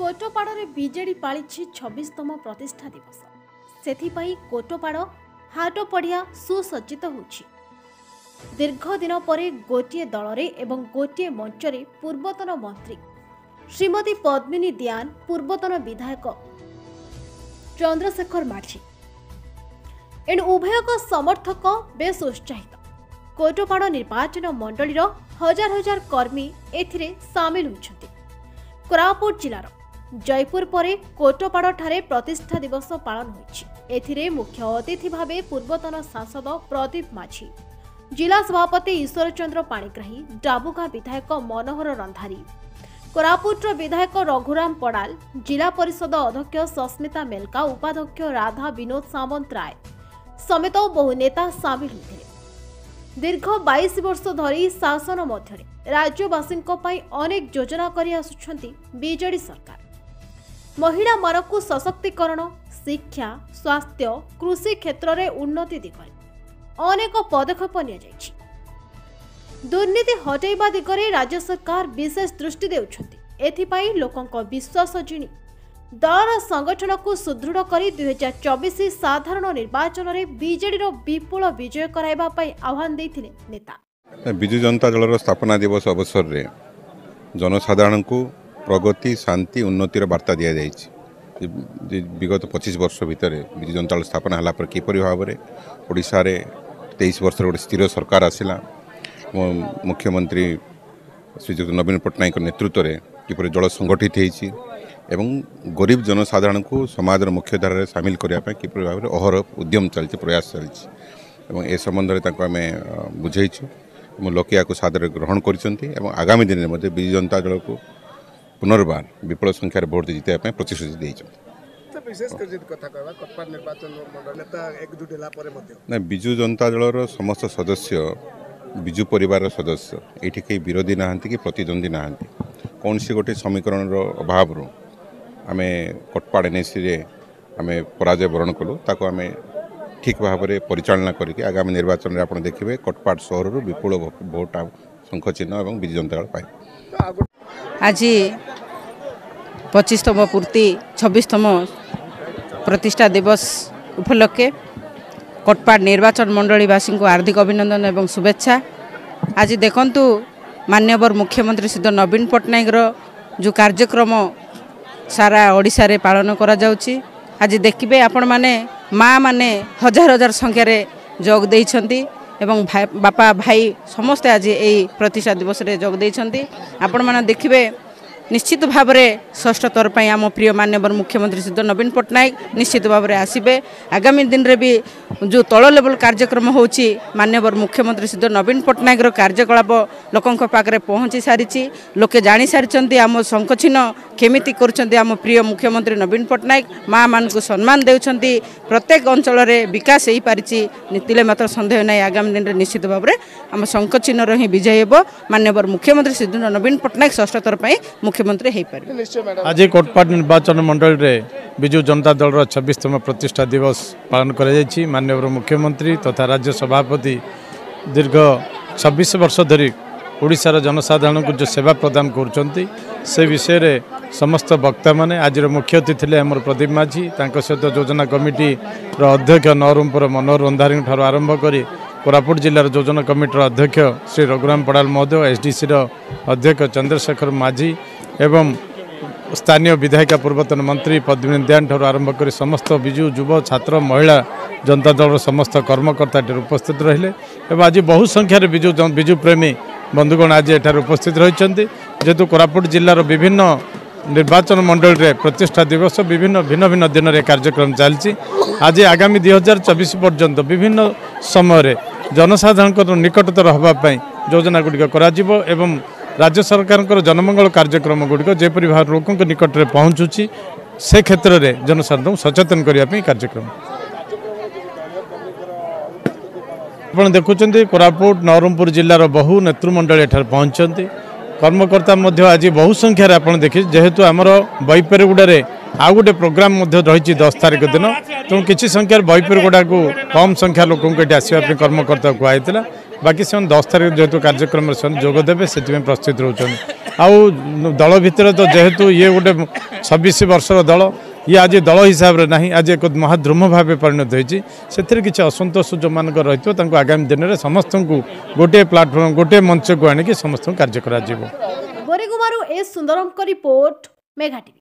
କୋଟପାଡ଼ରେ BJD ପାଳିଛି ଛବିଶତମ ପ୍ରତିଷ୍ଠା ଦିବସ ସେଥିପାଇଁ କୋଟପାଡ଼ ହାଟ ପଡ଼ିଆ ସୁସଜ୍ଜିତ ହେଉଛି ଦୀର୍ଘ ଦିନ ପରେ ଗୋଟିଏ ଦଳରେ ଏବଂ ଗୋଟିଏ ମଞ୍ଚରେ ପୂର୍ବତନ ମନ୍ତ୍ରୀ ଶ୍ରୀମତୀ ପଦ୍ମିନୀ ଦିଆନ ପୂର୍ବତନ ବିଧାୟକ ଚନ୍ଦ୍ରଶେଖର ମାଝୀ ଏଣୁ ଉଭୟଙ୍କ ସମର୍ଥକ ବେଶ୍ ଉତ୍ସାହିତ କୋଟପାଡ଼ ନିର୍ବାଚନ ମଣ୍ଡଳୀର ହଜାର ହଜାର କର୍ମୀ ଏଥିରେ ସାମିଲ ହୋଇଛନ୍ତି କୋରାପୁଟ ଜିଲ୍ଲାର জয়পুর পরে কোটপাড়ঠারে প্রতিষ্ঠা দিবস পালন হয়েছে এথিরে মুখ্য অতিথি ভাবে পূর্বতন সাংসদ প্রদীপ মাঝি জেলা সভাপতি ঈশ্বরচন্দ্র পাণিগ্রাহী ডাবুগা বিধায়ক মনোহর রন্ধারী କୋରାପୁଟର ବିଧାୟକ ରଘୁରାମ ପଡ଼ାଲ ଜିଲ୍ଲା ପରିଷଦ ଅଧ୍ୟକ୍ଷ ସସ୍ମିତା ମେଲକା ଉପାଧ୍ୟକ୍ଷ ରାଧା ବିନୋଦ ସାମନ୍ତରାୟ ସମେତ ବହୁ ନେତା ସାମିଲ ହୋଇଥିଲେ ଦୀର୍ଘ ବାଇଶ ବର୍ଷ ଧରି ଶାସନ ମଧ୍ୟରେ ରାଜ୍ୟବାସୀଙ୍କ ପାଇଁ ଅନେକ ଯୋଜନା କରି ଆସୁଛନ୍ତି ବିଜେଡି ସରକାର ମହିଳାମାନଙ୍କୁ ସଶକ୍ତିକରଣ ଶିକ୍ଷା ସ୍ୱାସ୍ଥ୍ୟ କୃଷି କ୍ଷେତ୍ରରେ ଉନ୍ନତି ଦିଗରେ ଅନେକ ପଦକ୍ଷେପ ନିଆଯାଇଛି ଦୁର୍ନୀତି ହଟାଇବା ଦିଗରେ ରାଜ୍ୟ ସରକାର ବିଶେଷ ଦୃଷ୍ଟି ଦେଉଛନ୍ତି ଏଥିପାଇଁ ଲୋକଙ୍କ ବିଶ୍ୱାସ ଜିଣି ଦଳର ସଂଗଠନକୁ ସୁଦୃଢ଼ କରି ଦୁଇହଜାର ଚବିଶ ସାଧାରଣ ନିର୍ବାଚନରେ ବିଜେଡ଼ିର ବିପୁଳ ବିଜୟ କରାଇବା ପାଇଁ ଆହ୍ୱାନ ଦେଇଥିଲେ ନେତା ବିଜୁ ଜନତା ଦଳର ସ୍ଥାପନା ଦିବସ ଅବସରରେ ଜନସାଧାରଣଙ୍କୁ প্রগতি শান্তি উন্নতির বার্তা যাইছে বিগত পঁচিশ বর্ষ ভিতরে বিজু জনতা দল স্থাপন হলা পরে কিপর ভাবে ওড়শার তেইশ বর্ষের গোটে স্থির সরকার আসিলা মুখ্যমন্ত্রী শ্রীযুক্ত নবীন পট্টনায়ক নেতৃত্বের কিপর জল সংগঠিত হয়েছি এবং গরিব জনসাধারণ সমাজের মুখ্যধারায় সামিল করা কিপর ভাবে অহর উদ্যম চলছে প্রয়াস চলছে এবং এ সম্বন্ধে তাকে আমি বুঝাইছু এবং লোকে সাদরে গ্রহণ করছেন এবং আগামী দিনে মধ্যে বিজু জনতা দলকে পুনর্বার বিপুল সংখ্যার ভোট দিয়ে জিতে প্রতিশ্রুতি দিয়েছেন না বিজু জনতা দলর সমস্ত সদস্য বিজু পরিবার সদস্য এটি কে বিরোধী না কি প্রতিদ্বন্দ্বী না কৌশি গোটি সমীকরণর অভাব আমি কটপাড় এনএসি আমি পরাজয় বরণ কলু তাকে আমি ঠিক ভাবে পরিচালনা করি আগামী নির্বাচনের আপনার দেখবে কটপাড় সহর বিপুল ভোট শঙ্খ চিহ্ন এবং বিজু জনতা দল পাই আজ পঁচিশতম পূর্তি ছবিশতম প্রতিষ্ঠা দিবস উপলক্ষে কটপাড় নির্বাচন মণ্ডলীবাসী হার্দিক অভিনন্দন এবং শুভেচ্ছা আজ দেখুন মান্যবর মুখ্যমন্ত্রী শ্রী নবীন পট্টনাকর যে কার্যক্রম সারা ওড়শার পালন করা যাচ্ছে আজ দেখবে আপন মানে মা মানে হাজার হাজার সংখ্যার যোগ দিয়েছেন এবং বাপা ভাই সমস্তে আজ এই প্রতিষ্ঠা দিবসে যোগ দিয়েছেন আপন মানে দেখবে ନିଶ୍ଚିତ ଭାବରେ ଷଷ୍ଠଥର ପାଇଁ ଆମ ପ୍ରିୟ ମାନ୍ୟବର ମୁଖ୍ୟମନ୍ତ୍ରୀ ଶ୍ରୀ ନବୀନ ପଟ୍ଟନାୟକ ନିଶ୍ଚିତ ଭାବରେ ଆସିବେ ଆଗାମୀ ଦିନରେ ବି ଯେଉଁ ତଳ ଲେବୁଲ କାର୍ଯ୍ୟକ୍ରମ ହେଉଛି ମାନ୍ୟବର ମୁଖ୍ୟମନ୍ତ୍ରୀ ଶ୍ରୀ ନବୀନ ପଟ୍ଟନାୟକର କାର୍ଯ୍ୟକଳାପ ଲୋକଙ୍କ ପାଖରେ ପହଞ୍ଚି ସାରିଛି ଲୋକେ ଜାଣିସାରିଛନ୍ତି ଆମ ଶଙ୍କଚିହ୍ନ କେମିତି କରୁଛନ୍ତି ଆମ ପ୍ରିୟ ମୁଖ୍ୟମନ୍ତ୍ରୀ ନବୀନ ପଟ୍ଟନାୟକ ମାଆମାନଙ୍କୁ ସମ୍ମାନ ଦେଉଛନ୍ତି ପ୍ରତ୍ୟେକ ଅଞ୍ଚଳରେ ବିକାଶ ହୋଇପାରିଛି ନୀତିଲେ ମାତ୍ର ସନ୍ଦେହ ନାହିଁ ଆଗାମୀ ଦିନରେ ନିଶ୍ଚିତ ଭାବରେ ଆମ ଶଙ୍କଚିହ୍ନର ହିଁ ବିଜୟ ହେବ ମାନ୍ୟବର ମୁଖ୍ୟମନ୍ତ୍ରୀ ଶ୍ରୀ ନବୀନ ପଟ୍ଟନାୟକ ଷଷ୍ଠଥର ପାଇଁ ମୁଖ୍ୟ मुख्यमंत्री आज कटपा निर्वाचन मण्डलले विजु जनता दल र छब्बिसम प्रतिष्ठा दिवस पालन मुख्यमंत्री तथा राज्य सभापति दीर्घ छब्बिस वर्ष धरी ओडा र जनसाधारणको जो सेवा प्रदान से विषय विषयले समस्त वक्ता मैले आज मुख्य अतिथि लेमर प्रदीप माझी त सहित जोजना कमिटर अध्यक्ष नवरुङपुर मनोहर आरंभ ठु कोरापुट जिल्ला जोजना कमिटर अध्यक्ष श्री रघुरम पडाल महोदय एसडिसिर अध्यक्ष चंद्रशेखर माझी एवं स्थानीय विधायक पूर्वत मन्त्री पद्मी द्यान ठुलो आरम्भकरी समस्त विजु जुव छात्र महिला जनता दल समस्त कर्मकर्ता उपस्थित रहिले आज बहुसङ्ख्य विज विजु प्रेमी बंधुगण आज एठार उपस्थित कोरापुट रहेतु विभिन्न निर्वाचन मण्डली प्रतिष्ठा दिवस विभिन्न भिन्न भिन्न दिन कार्यक्रम चाहिँ आज आगामी दुई हजार चबिस पर्यन्त विभिन्न समय जनसाधारणको निकटतर हेर्ने जोजना गुडिक राज्य सरकारको जनमङ्ग कार्यक्रम गुडिक भाव लोक निकटले पहचु सेत्रले जनसाधारण सचेतन कार्युन्छ करापुट नवरङपुर जु नेतृमण्डल एठ पहुँच कर्मकर्ता आज बहुसङ्ख्य आउँदै जेतु आम बैपेगुडाले आउँदै प्रोग्राम रह्यो बैपेरगुडाको कम संख्य लोक आसवा कर्मकर्ता कहाँ ବାକି ସେମାନେ ଦଶ ତାରିଖ ଯେହେତୁ କାର୍ଯ୍ୟକ୍ରମରେ ସେମାନେ ଯୋଗ ଦେବେ ସେଥିପାଇଁ ପ୍ରସ୍ତୁତ ରହୁଛନ୍ତି ଆଉ ଦଳ ଭିତରେ ତ ଯେହେତୁ ଇଏ ଗୋଟେ ଛବିଶ ବର୍ଷର ଦଳ ଇଏ ଆଜି ଦଳ ହିସାବରେ ନାହିଁ ଆଜି ଏକ ମହାଦ୍ରୁମ ଭାବେ ପରିଣତ ହୋଇଛି ସେଥିରେ କିଛି ଅସନ୍ତୋଷ ଯେଉଁମାନଙ୍କର ରହିଥିବ ତାଙ୍କୁ ଆଗାମୀ ଦିନରେ ସମସ୍ତଙ୍କୁ ଗୋଟିଏ ପ୍ଲାଟଫର୍ମ ଗୋଟିଏ ମଞ୍ଚକୁ ଆଣିକି ସମସ୍ତଙ୍କୁ କାର୍ଯ୍ୟ କରାଯିବ ବରିଗୁମାରୁ ଏ ସୁନ୍ଦରଙ୍କ ରିପୋର୍ଟ ମେଘାଟି